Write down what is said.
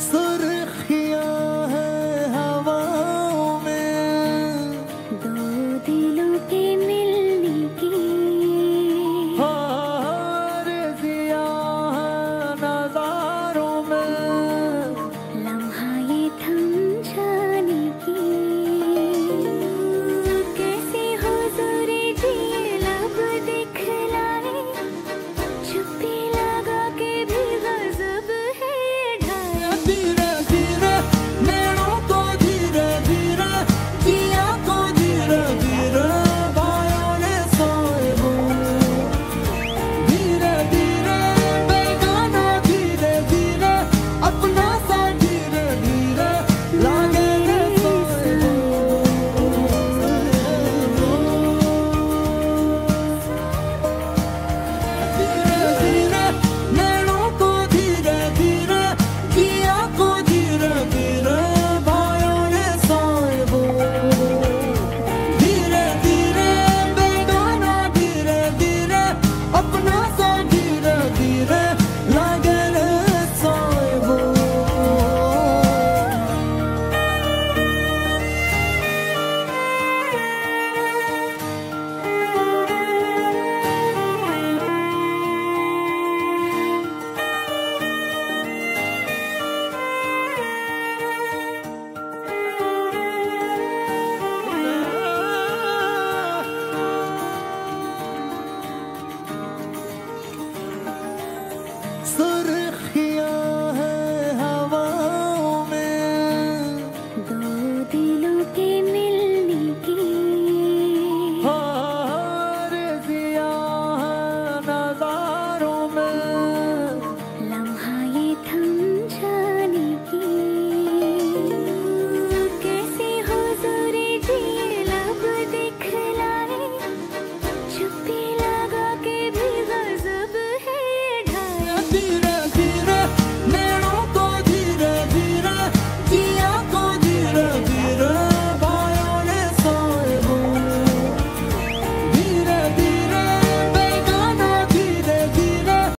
sơ